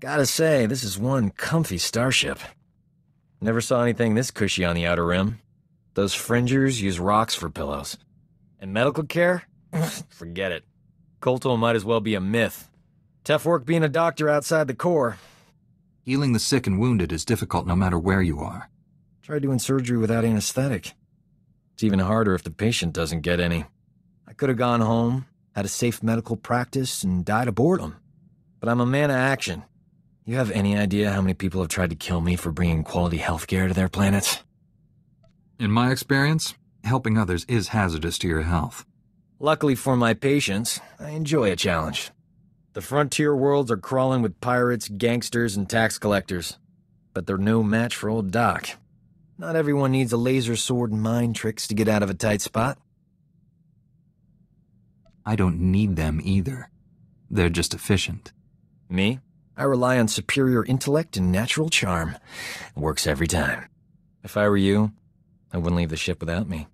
Gotta say, this is one comfy starship. Never saw anything this cushy on the Outer Rim. Those fringers use rocks for pillows. And medical care? Forget it. Kolto might as well be a myth. Tough work being a doctor outside the Core. Healing the sick and wounded is difficult no matter where you are. Try doing surgery without anesthetic. It's even harder if the patient doesn't get any. I could have gone home, had a safe medical practice, and died of boredom. But I'm a man of action. You have any idea how many people have tried to kill me for bringing quality healthcare to their planets? In my experience, helping others is hazardous to your health. Luckily for my patients, I enjoy a challenge. The frontier worlds are crawling with pirates, gangsters, and tax collectors. But they're no match for old Doc. Not everyone needs a laser sword and mind tricks to get out of a tight spot. I don't need them either. They're just efficient. Me? I rely on superior intellect and natural charm. It works every time. If I were you, I wouldn't leave the ship without me.